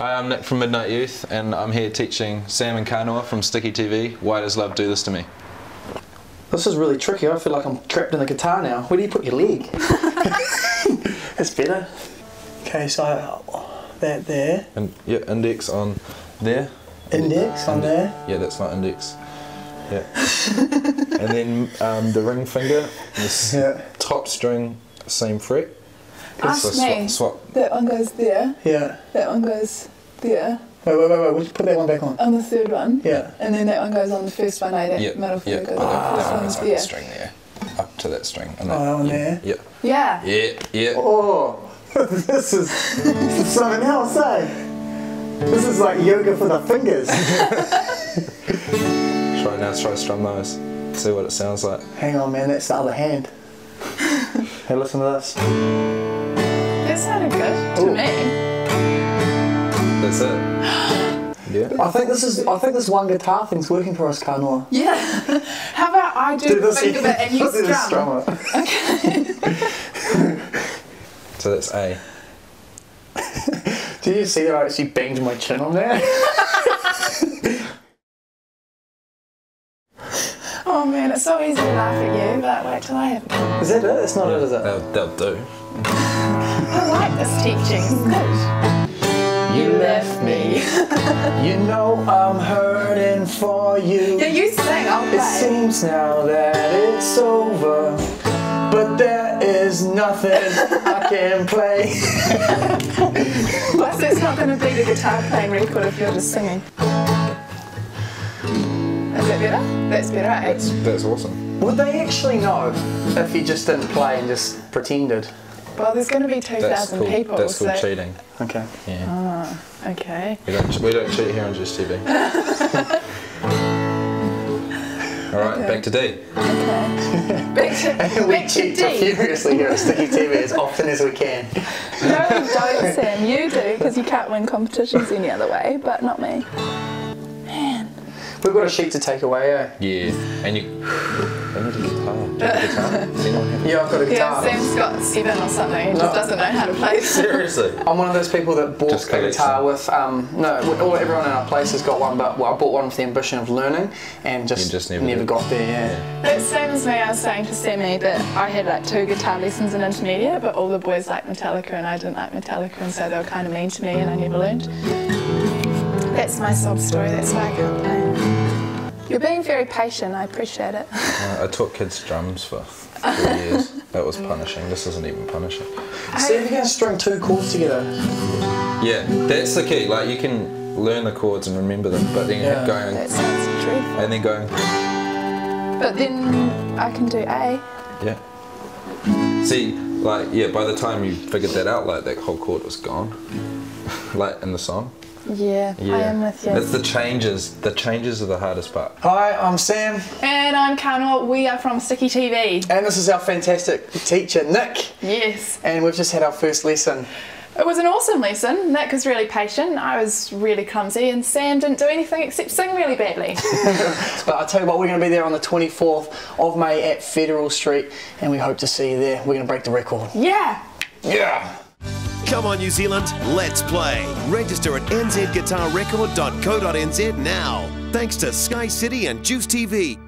Hi, I'm Nick from Midnight Youth, and I'm here teaching Sam and Kanoa from Sticky TV. Why does love do this to me? This is really tricky. I feel like I'm trapped in the guitar now. Where do you put your leg? That's better. Okay, so that there. And yeah, index on there. Index on there. Yeah, that's not index. Yeah. and then um, the ring finger, this Yeah. top string, same fret. Ask So me. swap, swap. That one goes there. Yeah. That one goes there. Wait, wait, wait, wait. We'll put that one back on. On the third one. Yeah. And then that one goes on the first one. Eh? That Yeah, middle finger goes that, on the that one first goes one. up the string there, up to that string. And Oh, that one yeah, there? Yeah. Yeah. Yeah, yeah. Oh, this is, this is something else, eh? This is like yoga for the fingers. Try now, try to strum those. See what it sounds like. Hang on, man. That's the other hand. hey, listen to this. That sounded good to Ooh. me. That's it. Yeah. I think this is. I think this one guitar thing's working for us, Kanoa. Yeah. How about I do, Do this think of it and you this is strum? strummer. So that's A. Did you see that I actually banged my chin on there? Oh man, it's so easy to laugh at you, but wait till I have it. Is that it? That's not it, is it? That'll, that'll do. I like this teaching. You left me. You know I'm hurting for you. Yeah, you sing, I'll play. It seems now that it's over, but there is nothing I can play. Plus, it's not going to be the guitar playing record if you're just singing. Is that better? That's better, eh? That's, that's awesome. Would they actually know if you just didn't play and just pretended? Well, there's going to be 2,000 people. that's called so, cheating. Okay. Yeah. Okay. We don't, we don't cheat here on Just TV. Alright, Okay. back to D. Okay. Back to, we back to cheat D. furiously here at Sticky TV as often as we can. No, we don't, Sam. You do, because you can't win competitions any other way, but not me. Man. We've got a sheet to take away, eh? Yeah. And you. I need a guitar. Do you have a guitar? Does anyone have Yeah, I've got a guitar. Yeah. Sam's got seven or something. He just No. doesn't know how to play. Seriously? I'm one of those people that bought Just a collects guitar them. with um no, all, everyone in our place has got one, but well, I bought one with the ambition of learning and just, You just never did. got there. Yeah. It's same as me. I was saying to Sammy that I had like two guitar lessons in intermediate, but all the boys liked Metallica and I didn't like Metallica, and so they were kind of mean to me, and I never learned. That's my sob story. That's why I can't play. You're being very patient. I appreciate it. Uh, I taught kids drums for three years. That was punishing. This isn't even punishing. See if you can string two chords together. Yeah, that's the key. Like, you can learn the chords and remember them, but then Yeah. going. That sounds dreadful. And then going. But then I can do A. Yeah. See, like, yeah, by the time you figured that out, like, that whole chord was gone. like, in the song. Yeah, Yeah. I am with you. It's the changes. The changes are the hardest part. Hi, I'm Sam, And I'm Kanoa. We are from Sticky TV. and this is our fantastic teacher, Nick. Yes. And we've just had our first lesson. It was an awesome lesson. Nick was really patient. I was really clumsy, and Sam didn't do anything except sing really badly. But I tell you what, we're going to be there on the 24th of May at Federal Street, and we hope to see you there. We're going to break the record. yeah. Yeah. Come on, New Zealand, let's play. Register at nzguitarrecord.co.nz now. Thanks to Sky City and Juice TV.